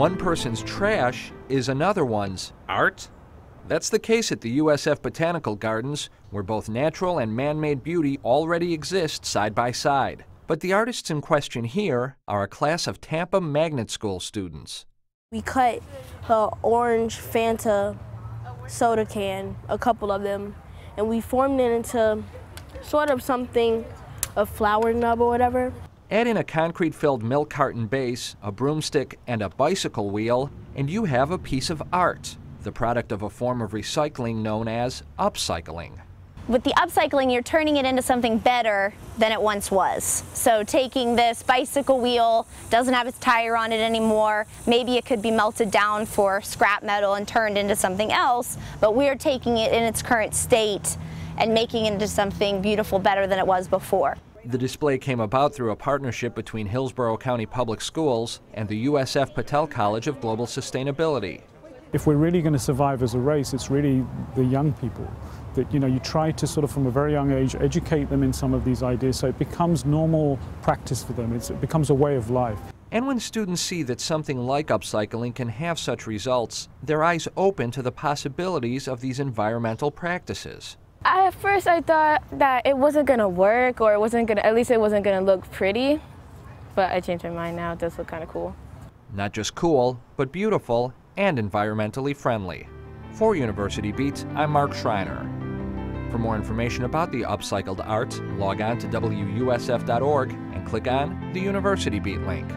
one person's trash is another one's art? That's the case at the USF Botanical Gardens, where both natural and man made beauty already exist side by side. But the artists in question here are a class of Tampa Magnet School students. We cut an orange Fanta soda can, a couple of them, and we formed it into sort of something, a flower nub or whatever. Add in a concrete filled milk carton base, a broomstick, and a bicycle wheel, and you have a piece of art the product of a form of recycling known as upcycling. With the upcycling, you're turning it into something better than it once was. So taking this bicycle wheel, doesn't have its tire on it anymore, maybe it could be melted down for scrap metal and turned into something else, but we're taking it in its current state and making it into something beautiful better than it was before. The display came about through a partnership between Hillsborough County Public Schools and the USF Patel College of Global Sustainability. If we're really going to survive as a race, it's really the young people that you know you try to sort of from a very young age educate them in some of these ideas so it becomes normal practice for them. It's, it becomes a way of life. And when students see that something like upcycling can have such results their eyes open to the possibilities of these environmental practices at first i thought that it wasn't to work or it wasn't to at least it wasn't to look pretty but i changed my mind now it does look kind of cool not just cool but beautiful and environmentally friendly. For University Beat, I'm Mark Schreiner. For more information about the upcycled art, log on to WUSF.org and click on the University Beat link.